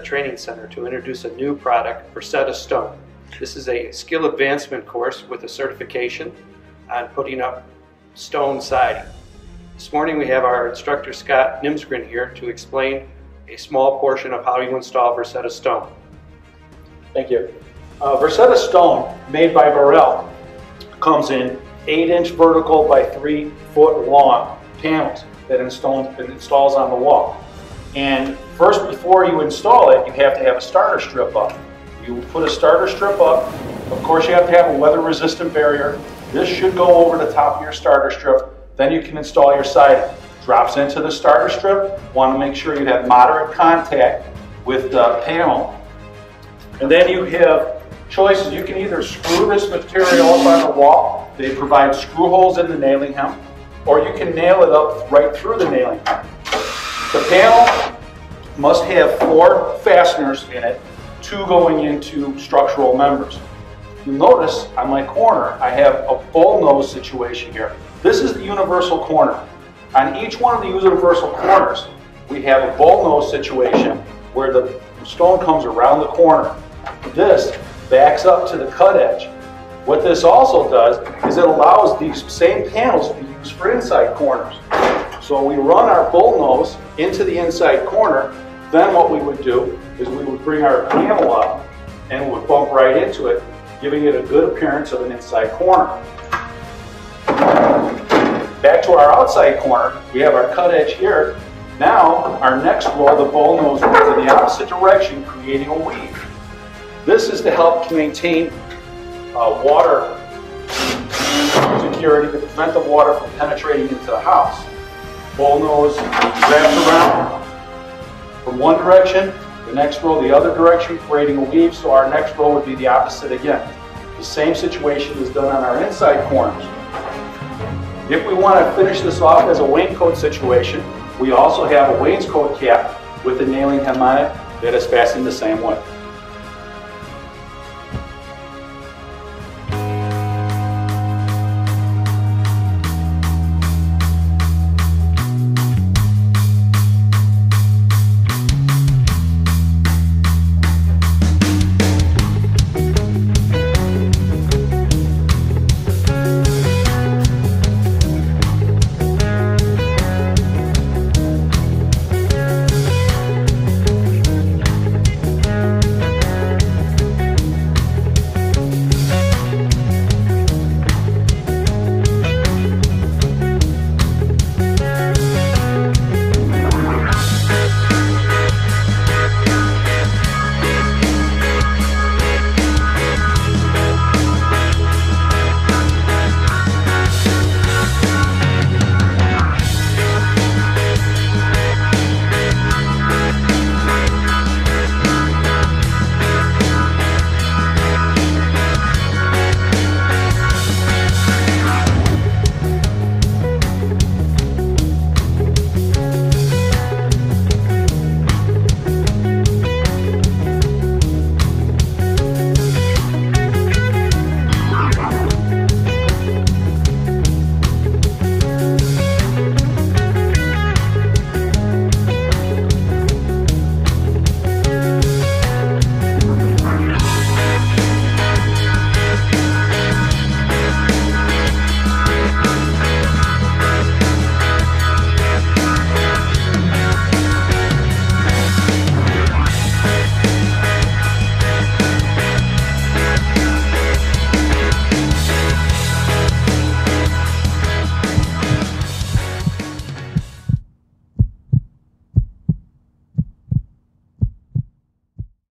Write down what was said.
Training Center to introduce a new product, Versetta Stone. This is a skill advancement course with a certification on putting up stone siding. This morning we have our instructor Scott Nimsgren here to explain a small portion of how you install Versetta Stone. Thank you. Uh, Versetta Stone, made by Boral, comes in 8-inch vertical by 3 foot long panels that install, installs on the wall. And first, before you install it, you have to have a starter strip up. You put a starter strip up. Of course, you have to have a weather-resistant barrier. This should go over the top of your starter strip. Then you can install your siding. Drops into the starter strip. Want to make sure you have moderate contact with the panel. And then you have choices. You can either screw this material up on the wall. They provide screw holes in the nailing hem. Or you can nail it up right through the nailing hem. The panel must have four fasteners in it, two going into structural members. You'll notice on my corner, I have a bull nose situation here. This is the universal corner. On each one of the universal corners, we have a bull nose situation where the stone comes around the corner. This backs up to the cut edge. What this also does is it allows these same panels to be used for inside corners. So we run our bull nose into the inside corner. Then what we would do is we would bring our panel up and we would bump right into it, giving it a good appearance of an inside corner. Back to our outside corner, we have our cut edge here. Now, our next roll, the bull nose runs in the opposite direction, creating a weave. This is to help maintain uh, water security to prevent the water from penetrating into the house bull nose wrapped around from one direction, the next row the other direction, creating a weave, so our next row would be the opposite again. The same situation is done on our inside corners. If we want to finish this off as a wainscot situation, we also have a wainscot cap with the nailing hem on it that is fastened the same way.